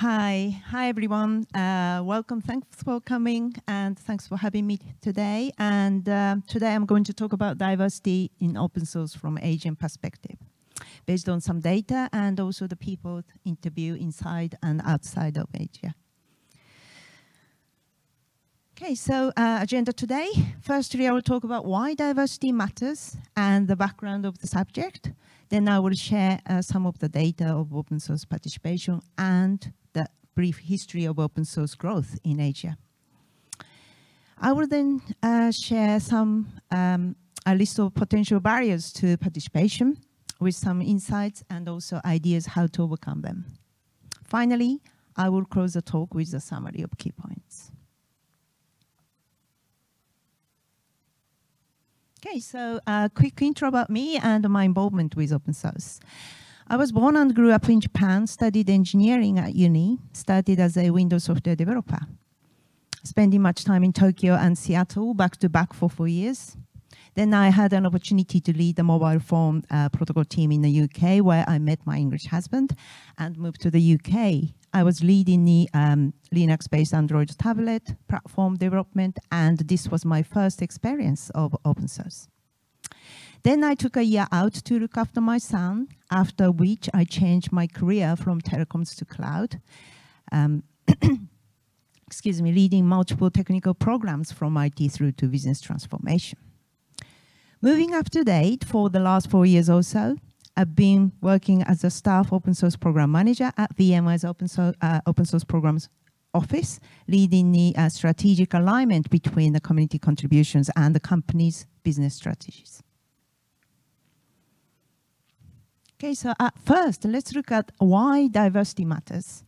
hi, hi everyone. Uh, welcome. Thanks for coming and thanks for having me today. And uh, today I'm going to talk about diversity in open source from Asian perspective, based on some data and also the people interview inside and outside of Asia. Okay, so uh, agenda today. Firstly, I will talk about why diversity matters and the background of the subject. Then I will share uh, some of the data of open source participation and brief history of open source growth in Asia. I will then uh, share some um, a list of potential barriers to participation with some insights and also ideas how to overcome them. Finally, I will close the talk with a summary of key points. Okay, so a quick intro about me and my involvement with open source. I was born and grew up in Japan, studied engineering at uni, started as a Windows software developer. Spending much time in Tokyo and Seattle, back to back for four years. Then I had an opportunity to lead the mobile phone uh, protocol team in the UK, where I met my English husband and moved to the UK I was leading the um, Linux-based Android tablet platform development, and this was my first experience of open source. Then I took a year out to look after my son, after which I changed my career from telecoms to cloud. Um, excuse me, leading multiple technical programs from IT through to business transformation. Moving up to date for the last four years or so, I've been working as a staff open source program manager at VMware's open source, uh, open source programs office, leading the uh, strategic alignment between the community contributions and the company's business strategies. Okay, so at first, let's look at why diversity matters.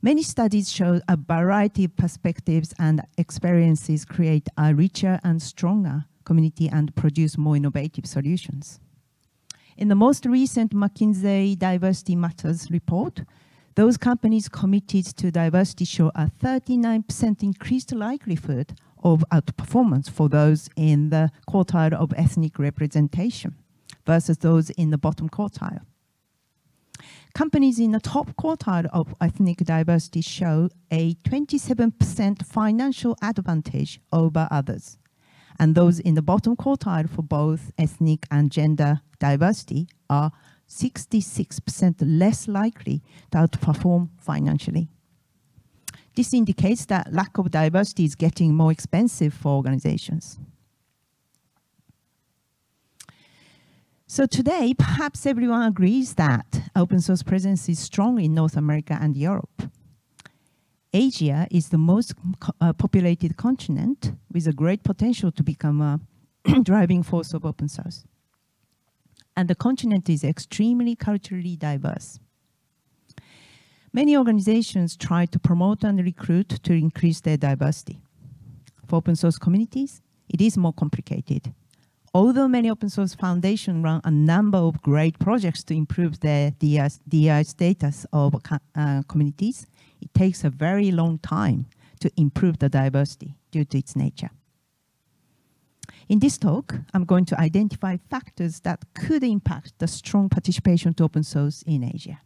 Many studies show a variety of perspectives and experiences create a richer and stronger community and produce more innovative solutions. In the most recent McKinsey Diversity Matters report, those companies committed to diversity show a 39% increased likelihood of outperformance for those in the quartile of ethnic representation versus those in the bottom quartile. Companies in the top quartile of ethnic diversity show a 27% financial advantage over others and those in the bottom quartile for both ethnic and gender diversity are 66% less likely to outperform financially. This indicates that lack of diversity is getting more expensive for organizations. So today, perhaps everyone agrees that open source presence is strong in North America and Europe. Asia is the most uh, populated continent with a great potential to become a driving force of open source. And the continent is extremely culturally diverse. Many organizations try to promote and recruit to increase their diversity. For open source communities, it is more complicated. Although many open source foundations run a number of great projects to improve the DI, DI status of uh, communities, it takes a very long time to improve the diversity due to its nature. In this talk, I'm going to identify factors that could impact the strong participation to open source in Asia.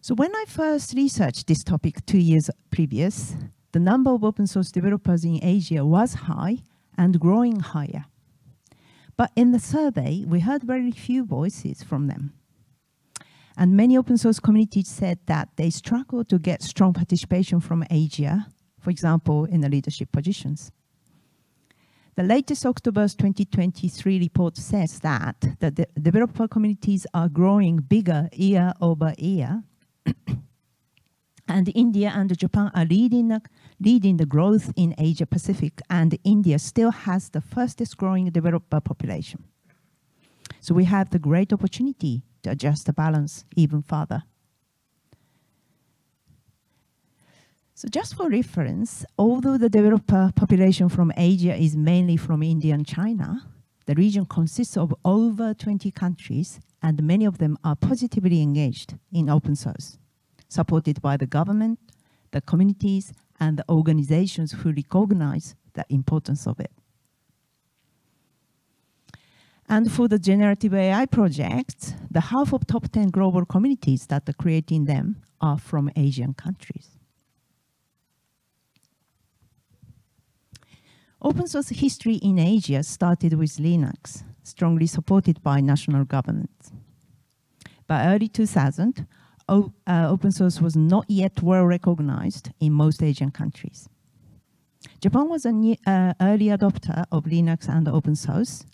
So when I first researched this topic two years previous, the number of open source developers in Asia was high and growing higher. But in the survey, we heard very few voices from them. And many open source communities said that they struggle to get strong participation from Asia, for example, in the leadership positions. The latest Octoverse 2023 report says that the de developer communities are growing bigger year over year. And India and Japan are leading leading the growth in Asia Pacific, and India still has the fastest growing developer population. So we have the great opportunity to adjust the balance even further. So just for reference, although the developer population from Asia is mainly from India and China, the region consists of over 20 countries, and many of them are positively engaged in open source, supported by the government, the communities, and the organizations who recognize the importance of it. And for the generative AI projects, the half of top 10 global communities that are creating them are from Asian countries. Open source history in Asia started with Linux, strongly supported by national governments. By early 2000, uh, open source was not yet well recognized in most Asian countries. Japan was an uh, early adopter of Linux and open source,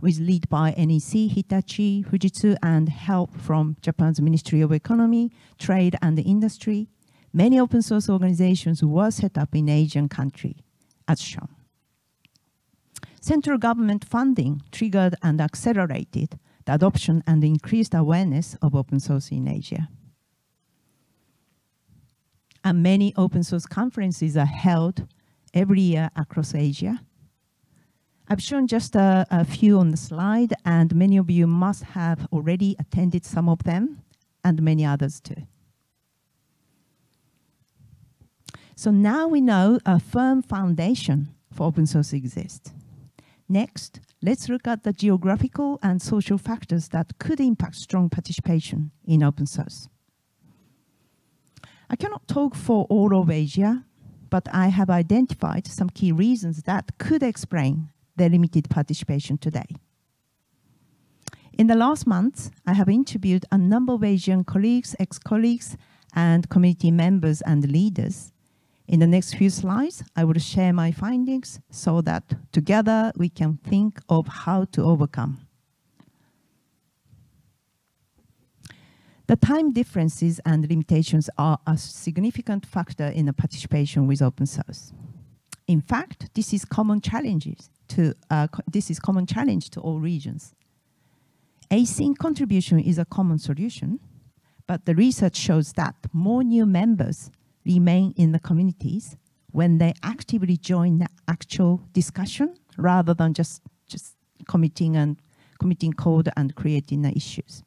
with lead by NEC, Hitachi, Fujitsu, and help from Japan's Ministry of Economy, Trade and Industry. Many open source organizations were set up in Asian countries, as shown. Central government funding triggered and accelerated the adoption and increased awareness of open source in Asia. And many open source conferences are held every year across Asia. I've shown just a, a, few on the slide, and many of you must have already attended some of them, and many others too. So now we know a firm foundation for open source exists. Next, let's look at the geographical and social factors that could impact strong participation in open source. I cannot talk for all of Asia, but I have identified some key reasons that could explain the limited participation today. In the last months, I have interviewed a number of Asian colleagues, ex-colleagues, and community members and leaders. In the next few slides, I will share my findings so that together we can think of how to overcome The time differences and limitations are a significant factor in the participation with open source. In fact, this is common challenges to uh, this is common challenge to all regions. Async contribution is a common solution, but the research shows that more new members remain in the communities when they actively join the actual discussion rather than just just committing and committing code and creating the issues.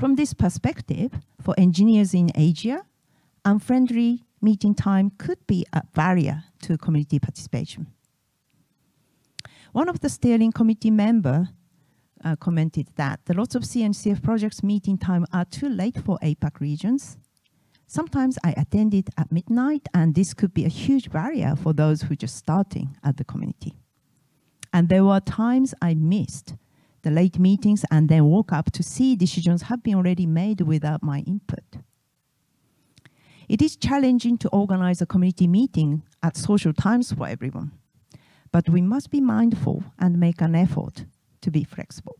From this perspective, for engineers in Asia, unfriendly meeting time could be a barrier to community participation. One of the steering committee members uh, commented that the lots of CNCF projects meeting time are too late for APAC regions. Sometimes I attended at midnight and this could be a huge barrier for those who are just starting at the community. And there were times I missed the late meetings and then woke up to see decisions have been already made without my input. It is challenging to organize a community meeting at social times for everyone, but we must be mindful and make an effort to be flexible.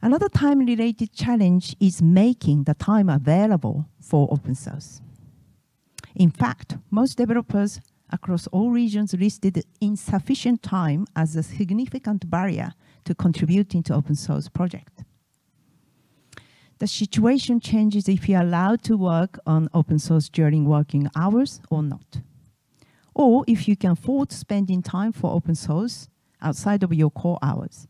Another time-related challenge is making the time available for open source. In fact, most developers across all regions listed insufficient time as a significant barrier to contributing to open source project. The situation changes if you're allowed to work on open source during working hours or not. Or if you can afford spending time for open source outside of your core hours.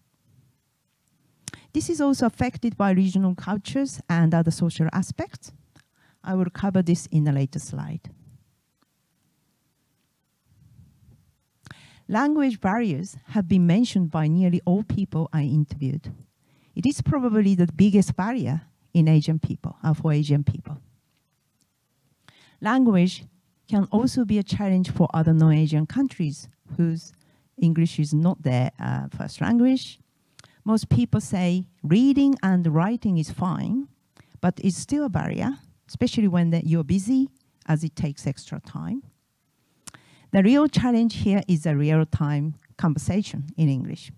This is also affected by regional cultures and other social aspects. I will cover this in a later slide. Language barriers have been mentioned by nearly all people I interviewed. It is probably the biggest barrier in Asian people, uh, for Asian people. Language can also be a challenge for other non-Asian countries whose English is not their uh, first language. Most people say reading and writing is fine, but it's still a barrier, especially when you're busy, as it takes extra time. The real challenge here is a real-time conversation in English.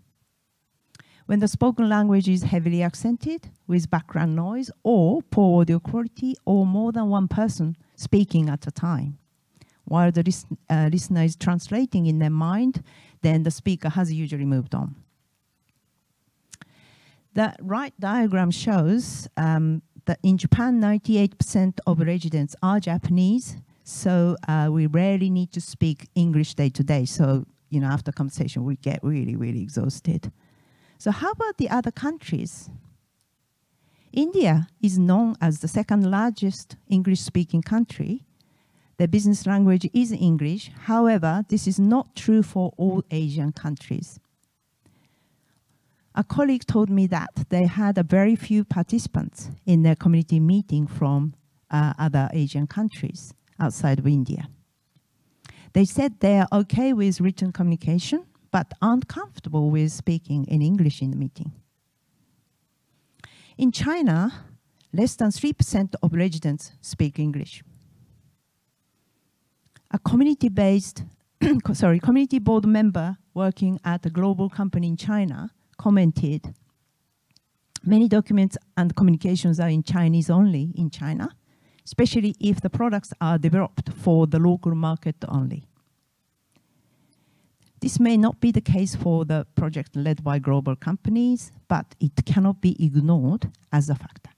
When the spoken language is heavily accented with background noise or poor audio quality or more than one person speaking at a time. While the uh, listener is translating in their mind, then the speaker has usually moved on. The right diagram shows um, that in Japan, 98% of residents are Japanese, so uh, we rarely need to speak English day to day. So, you know, after conversation, we get really, really exhausted. So how about the other countries? India is known as the second largest English-speaking country. The business language is English. However, this is not true for all Asian countries. A colleague told me that they had a very few participants in their community meeting from uh, other Asian countries outside of India. They said they are okay with written communication, but aren't comfortable with speaking in English in the meeting. In China, less than 3% of residents speak English. A community-based, sorry, community board member working at a global company in China commented, many documents and communications are in Chinese only in China, especially if the products are developed for the local market only. This may not be the case for the project led by global companies, but it cannot be ignored as a factor.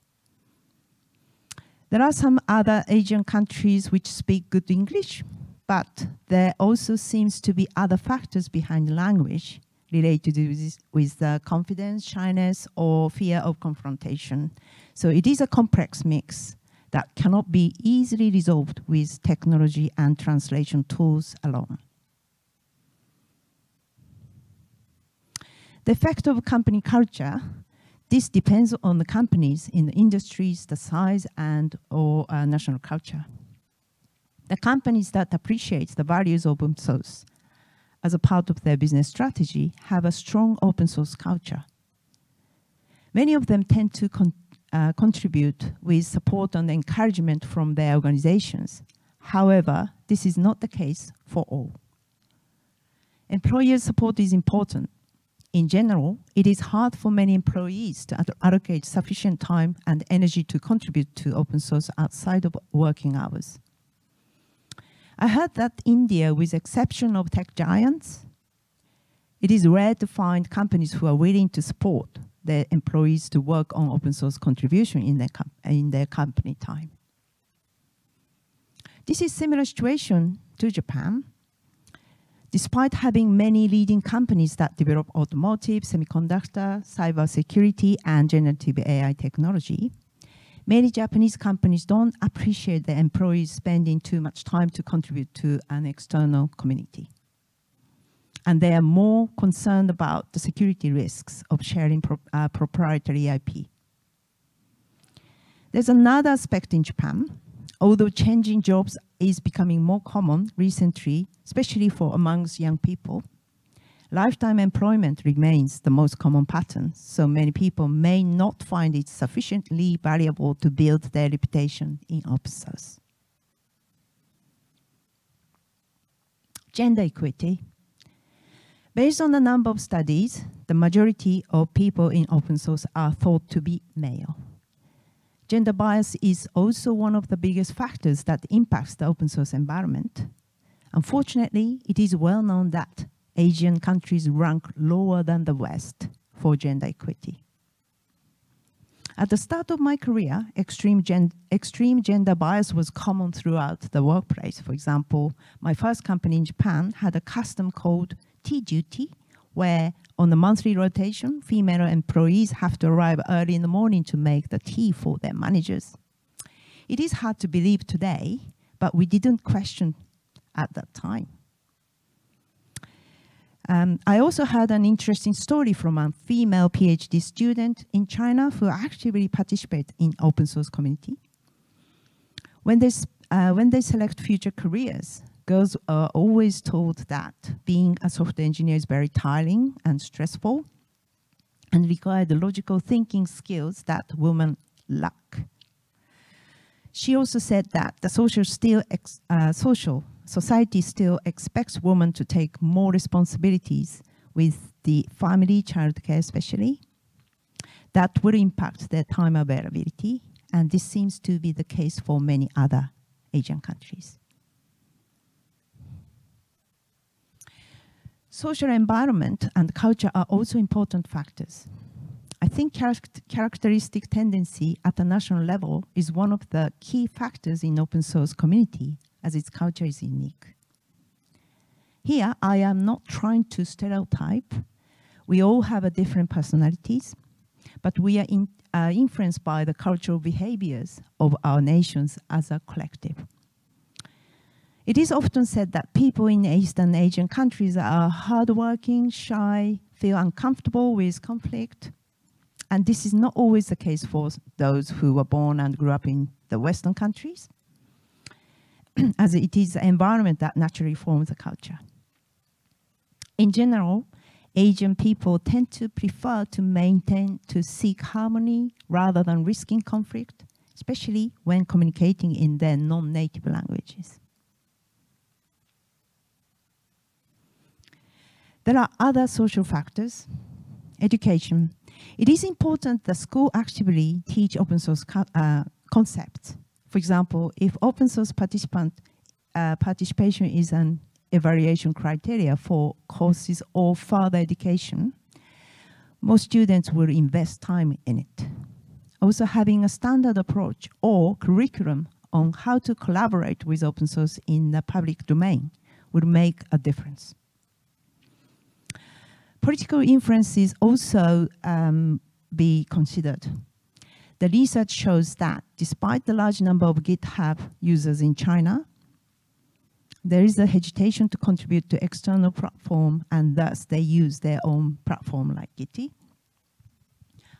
There are some other Asian countries which speak good English, but there also seems to be other factors behind language related with, with confidence, shyness, or fear of confrontation. So it is a complex mix that cannot be easily resolved with technology and translation tools alone. The effect of company culture, this depends on the companies in the industries, the size and or uh, national culture. The companies that appreciate the values of open source as a part of their business strategy have a strong open source culture. Many of them tend to uh, contribute with support and encouragement from their organizations. However, this is not the case for all. Employer support is important, in general, it is hard for many employees to allocate sufficient time and energy to contribute to open source outside of working hours. I heard that India, with exception of tech giants, it is rare to find companies who are willing to support their employees to work on open source contribution in their, in their company time. This is similar situation to Japan, Despite having many leading companies that develop automotive, semiconductor, cybersecurity, and generative AI technology, many Japanese companies don't appreciate their employees spending too much time to contribute to an external community. And they are more concerned about the security risks of sharing pro uh, proprietary IP. There's another aspect in Japan. Although changing jobs is becoming more common recently, especially for amongst young people. Lifetime employment remains the most common pattern, so many people may not find it sufficiently valuable to build their reputation in source. Gender equity. Based on the number of studies, the majority of people in open source are thought to be male. Gender bias is also one of the biggest factors that impacts the open source environment. Unfortunately, it is well known that Asian countries rank lower than the West for gender equity. At the start of my career, extreme, gen extreme, gender bias was common throughout the workplace. For example, my first company in Japan had a custom called tea duty, where on the monthly rotation, female employees have to arrive early in the morning to make the tea for their managers. It is hard to believe today, but we didn't question at that time. Um, I also heard an interesting story from a female PhD student in China who actively participate in open source community. When they, uh, when they select future careers, girls are always told that being a software engineer is very tiring and stressful and require the logical thinking skills that women lack. She also said that the social, still uh, social society still expects women to take more responsibilities with the family, childcare especially, that will impact their time availability, and this seems to be the case for many other Asian countries. Social environment and culture are also important factors. I think characteristic tendency at the national level is one of the key factors in open source community as its culture is unique. Here, I am not trying to stereotype. We all have different personalities, but we are in, uh, influenced by the cultural behaviors of our nations as a collective. It is often said that people in Eastern Asian countries are hardworking, shy, feel uncomfortable with conflict. And this is not always the case for those who were born and grew up in the Western countries, as it is the environment that naturally forms the culture. In general, Asian people tend to prefer to maintain, to seek harmony rather than risking conflict, especially when communicating in their non-native languages. There are other social factors. Education. It is important that school actively teach open source co uh, concepts. For example, if open source participant uh, participation is an evaluation criteria for courses or further education, most students will invest time in it. Also having a standard approach or curriculum on how to collaborate with open source in the public domain would make a difference. Political influences also um, be considered. The research shows that despite the large number of GitHub users in China, there is a hesitation to contribute to external platform and thus they use their own platform like Gitee.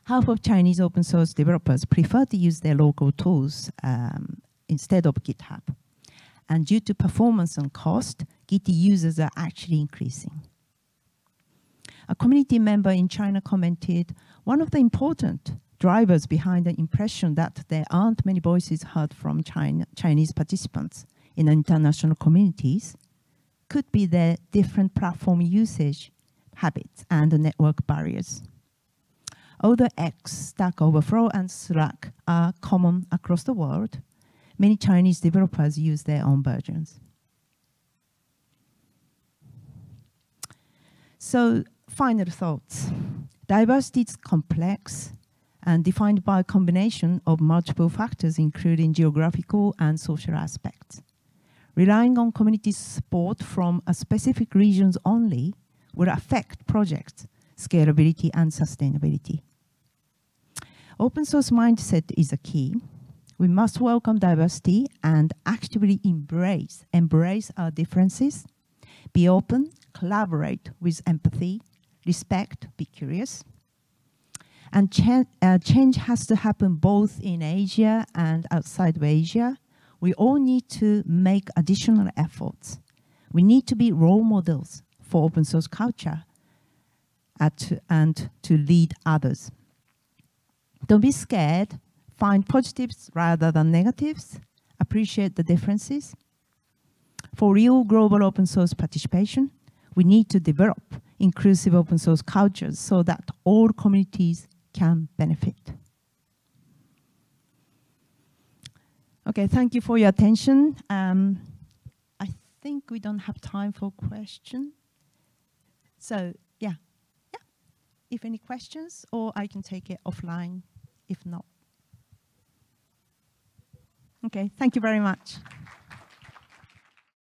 Half of Chinese open source developers prefer to use their local tools um, instead of GitHub. And due to performance and cost, Gitee users are actually increasing. A community member in China commented, one of the important drivers behind the impression that there aren't many voices heard from China, Chinese participants in international communities could be the different platform usage habits and network barriers. Although X, Stack Overflow, and Slack are common across the world, many Chinese developers use their own versions. So, final thoughts. Diversity is complex and defined by a combination of multiple factors, including geographical and social aspects. Relying on community support from a specific regions only will affect projects, scalability, and sustainability. Open source mindset is a key. We must welcome diversity and actively embrace, embrace our differences, be open, collaborate with empathy, respect, be curious. And ch uh, change has to happen both in Asia and outside of Asia, we all need to make additional efforts. We need to be role models for open source culture at, and to lead others. Don't be scared. Find positives rather than negatives. Appreciate the differences. For real global open source participation, we need to develop inclusive open source cultures so that all communities can benefit. Okay, thank you for your attention. Um, I think we don't have time for question. So, yeah, yeah. If any questions, or I can take it offline if not. Okay, thank you very much.